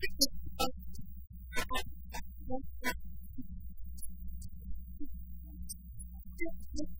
Thank you.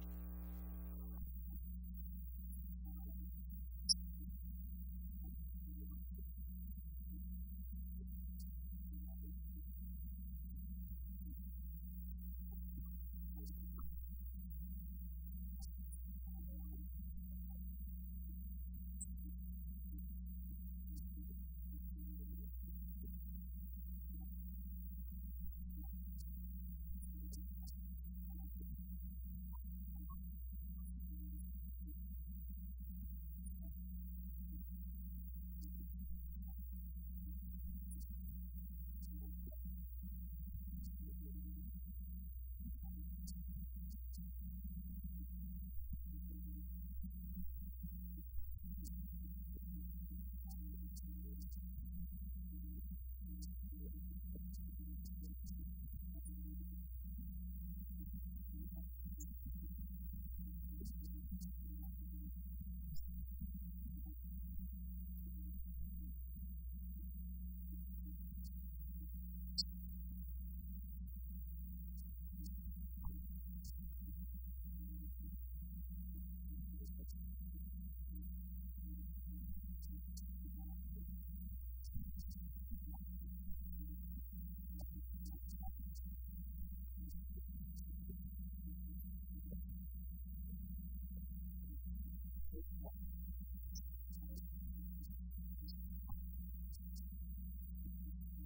Están escuchando que van a plantear un proyecto